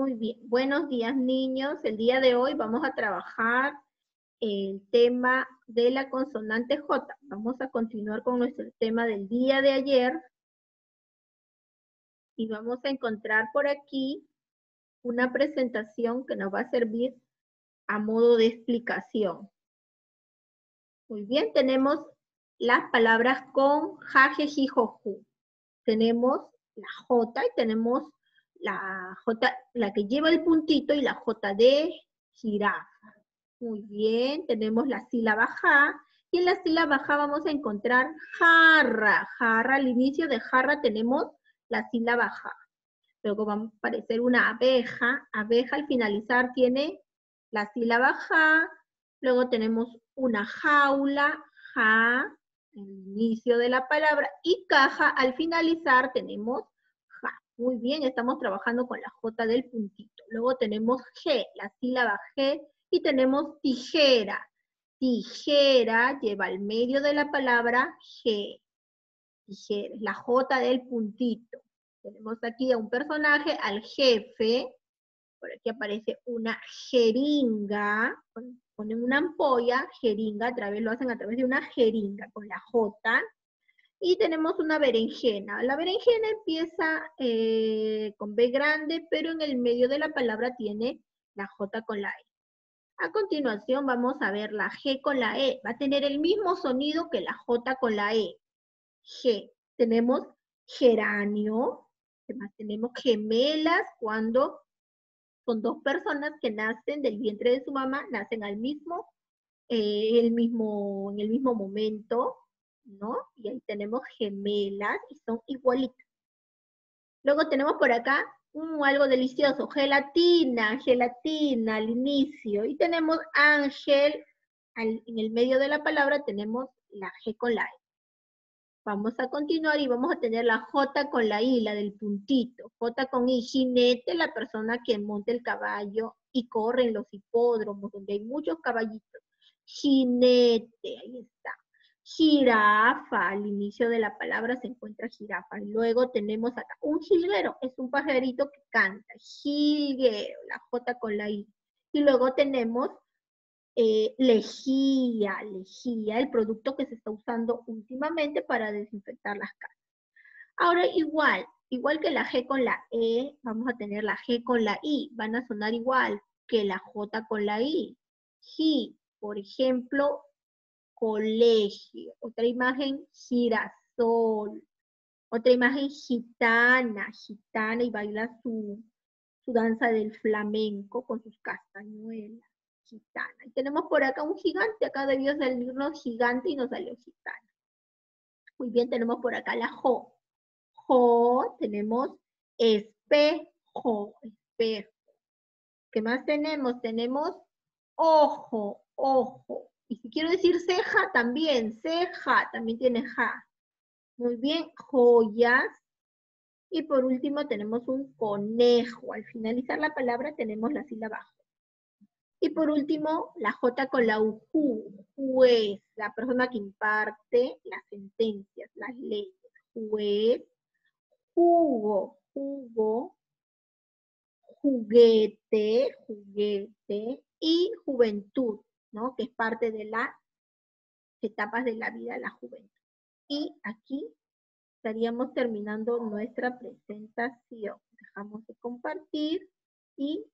Muy bien. Buenos días, niños. El día de hoy vamos a trabajar el tema de la consonante J. Vamos a continuar con nuestro tema del día de ayer. Y vamos a encontrar por aquí una presentación que nos va a servir a modo de explicación. Muy bien, tenemos las palabras con jajejijoju. Tenemos la J y tenemos la J, la que lleva el puntito y la J de jirafa. Muy bien, tenemos la sílaba ja, y en la sílaba ja vamos a encontrar jarra. Jarra, al inicio de jarra tenemos la sílaba ja. Luego va a aparecer una abeja. Abeja al finalizar tiene la sílaba ja. Luego tenemos una jaula, ja, el inicio de la palabra. Y caja, al finalizar tenemos muy bien, estamos trabajando con la J del puntito. Luego tenemos G, la sílaba G, y tenemos tijera. Tijera lleva al medio de la palabra G. Tijera, la J del puntito. Tenemos aquí a un personaje, al jefe. Por aquí aparece una jeringa. Ponen una ampolla, jeringa, a través, lo hacen a través de una jeringa con la J. Y tenemos una berenjena. La berenjena empieza eh, con B grande, pero en el medio de la palabra tiene la J con la E. A continuación vamos a ver la G con la E. Va a tener el mismo sonido que la J con la E. G. Tenemos geranio. Además tenemos gemelas cuando son dos personas que nacen del vientre de su mamá, nacen al mismo, eh, el mismo, en el mismo momento. ¿No? Y ahí tenemos gemelas y son igualitas. Luego tenemos por acá un algo delicioso, gelatina, gelatina al inicio. Y tenemos ángel, en el medio de la palabra tenemos la G con la E. Vamos a continuar y vamos a tener la J con la I, la del puntito. J con I, jinete, la persona que monta el caballo y corre en los hipódromos, donde hay muchos caballitos. Jinete, ahí está. Jirafa, al inicio de la palabra se encuentra jirafa. Luego tenemos acá un jilguero, es un pajarito que canta. Jilguero, la J con la I. Y luego tenemos eh, lejía, lejía, el producto que se está usando últimamente para desinfectar las casas. Ahora igual, igual que la G con la E, vamos a tener la G con la I. Van a sonar igual que la J con la I. Ji, por ejemplo, colegio. Otra imagen, girasol. Otra imagen, gitana, gitana y baila su, su danza del flamenco con sus castañuelas. Gitana. Y tenemos por acá un gigante, acá debió salirnos gigante y nos salió gitana. Muy bien, tenemos por acá la jo. Jo, tenemos espejo, espejo. ¿Qué más tenemos? Tenemos ojo, ojo. Y si quiero decir ceja, también, ceja, también tiene ja. Muy bien, joyas. Y por último tenemos un conejo. Al finalizar la palabra tenemos la sílaba. Y por último, la J con la U, juez, la persona que imparte las sentencias, las leyes. Juez, jugo, jugo, juguete, juguete y juventud. ¿No? Que es parte de las etapas de la vida de la juventud. Y aquí estaríamos terminando nuestra presentación. Dejamos de compartir y